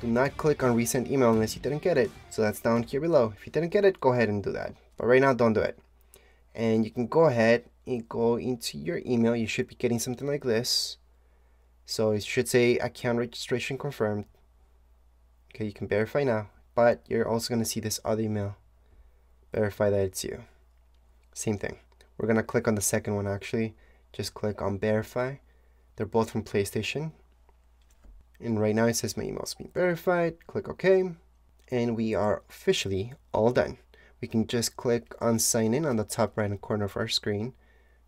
do not click on recent email unless you didn't get it. So that's down here below. If you didn't get it, go ahead and do that. But right now, don't do it. And you can go ahead and go into your email. You should be getting something like this. So it should say account registration confirmed. Okay, you can verify now. But you're also going to see this other email. Verify that it's you. Same thing. We're going to click on the second one actually. Just click on verify. They're both from PlayStation. And right now it says my email's been verified. Click OK. And we are officially all done. We can just click on sign in on the top right hand corner of our screen.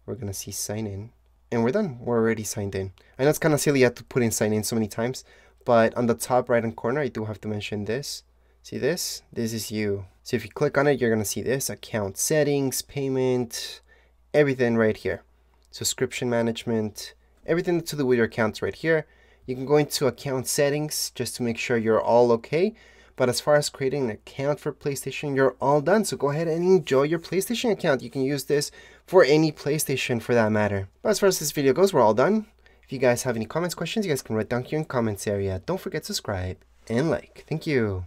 We're going to see sign in. And we're done. We're already signed in. I know it's kind of silly you have to put in sign in so many times. But on the top right hand corner, I do have to mention this. See this? This is you. So if you click on it, you're going to see this. Account settings, payment, everything right here. Subscription management, everything to do with your accounts right here. You can go into account settings just to make sure you're all okay. But as far as creating an account for PlayStation, you're all done. So go ahead and enjoy your PlayStation account. You can use this for any PlayStation for that matter. But as far as this video goes, we're all done. If you guys have any comments, questions, you guys can write down here in comments area. Don't forget to subscribe and like. Thank you.